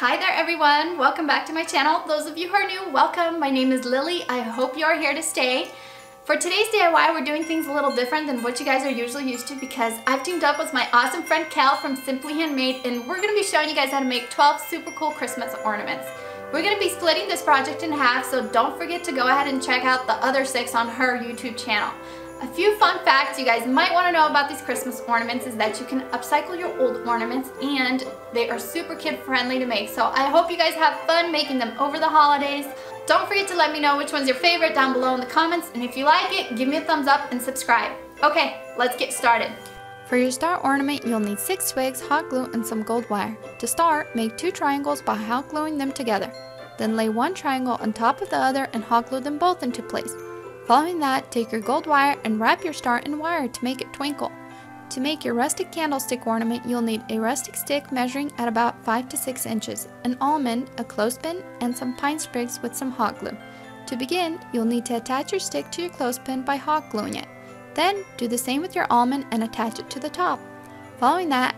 Hi there everyone, welcome back to my channel. Those of you who are new, welcome. My name is Lily. I hope you are here to stay. For today's DIY, we're doing things a little different than what you guys are usually used to because I've teamed up with my awesome friend Cal from Simply Handmade and we're going to be showing you guys how to make 12 super cool Christmas ornaments. We're going to be splitting this project in half, so don't forget to go ahead and check out the other six on her YouTube channel. A few fun facts you guys might want to know about these Christmas ornaments is that you can upcycle your old ornaments and they are super kid friendly to make. So I hope you guys have fun making them over the holidays. Don't forget to let me know which one's your favorite down below in the comments and if you like it, give me a thumbs up and subscribe. Okay, let's get started. For your star ornament, you'll need 6 twigs, hot glue, and some gold wire. To start, make 2 triangles by hot gluing them together. Then lay one triangle on top of the other and hot glue them both into place. Following that, take your gold wire and wrap your star in wire to make it twinkle. To make your rustic candlestick ornament, you'll need a rustic stick measuring at about 5 to 6 inches, an almond, a clothespin, and some pine sprigs with some hot glue. To begin, you'll need to attach your stick to your clothespin by hot gluing it. Then, do the same with your almond and attach it to the top. Following that,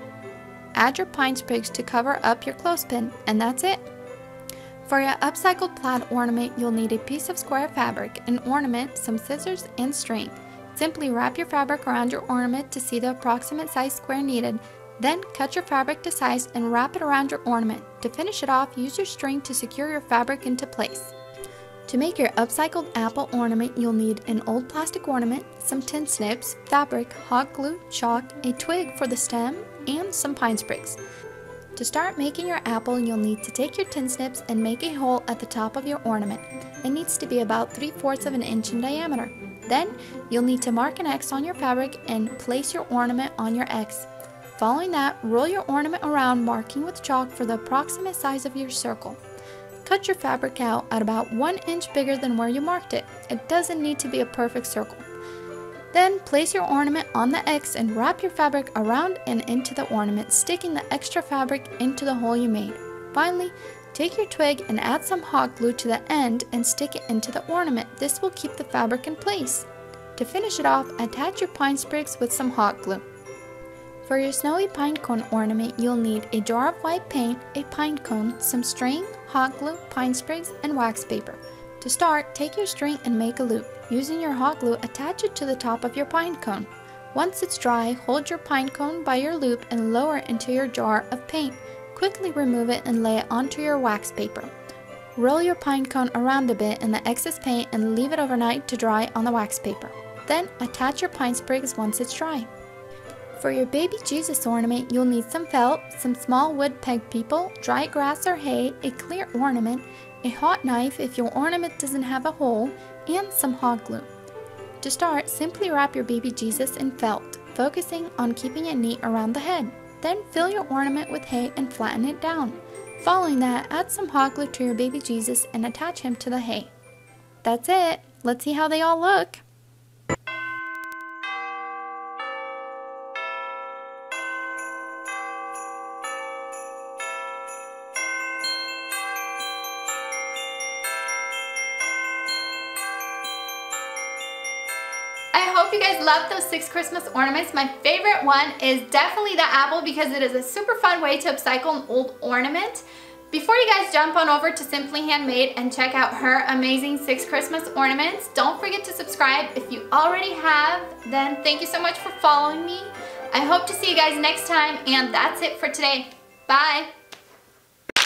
add your pine sprigs to cover up your clothespin, and that's it. For your upcycled plaid ornament, you'll need a piece of square fabric, an ornament, some scissors, and string. Simply wrap your fabric around your ornament to see the approximate size square needed, then cut your fabric to size and wrap it around your ornament. To finish it off, use your string to secure your fabric into place. To make your upcycled apple ornament, you'll need an old plastic ornament, some tin snips, fabric, hot glue, chalk, a twig for the stem, and some pine sprigs. To start making your apple, you'll need to take your tin snips and make a hole at the top of your ornament. It needs to be about 3 fourths of an inch in diameter. Then, you'll need to mark an X on your fabric and place your ornament on your X. Following that, roll your ornament around marking with chalk for the approximate size of your circle. Cut your fabric out at about 1 inch bigger than where you marked it. It doesn't need to be a perfect circle. Then place your ornament on the X and wrap your fabric around and into the ornament, sticking the extra fabric into the hole you made. Finally, take your twig and add some hot glue to the end and stick it into the ornament. This will keep the fabric in place. To finish it off, attach your pine sprigs with some hot glue. For your snowy pine cone ornament, you'll need a jar of white paint, a pine cone, some string, hot glue, pine sprigs, and wax paper. To start, take your string and make a loop. Using your hot glue, attach it to the top of your pine cone. Once it's dry, hold your pine cone by your loop and lower it into your jar of paint. Quickly remove it and lay it onto your wax paper. Roll your pine cone around a bit in the excess paint and leave it overnight to dry on the wax paper. Then attach your pine sprigs once it's dry. For your baby Jesus ornament, you'll need some felt, some small wood peg people, dry grass or hay, a clear ornament, a hot knife if your ornament doesn't have a hole, and some hot glue. To start, simply wrap your baby Jesus in felt, focusing on keeping it neat around the head. Then fill your ornament with hay and flatten it down. Following that, add some hot glue to your baby Jesus and attach him to the hay. That's it! Let's see how they all look! Hope you guys love those six Christmas ornaments. My favorite one is definitely the apple because it is a super fun way to upcycle an old ornament. Before you guys jump on over to Simply Handmade and check out her amazing six Christmas ornaments, don't forget to subscribe. If you already have, then thank you so much for following me. I hope to see you guys next time, and that's it for today. Bye!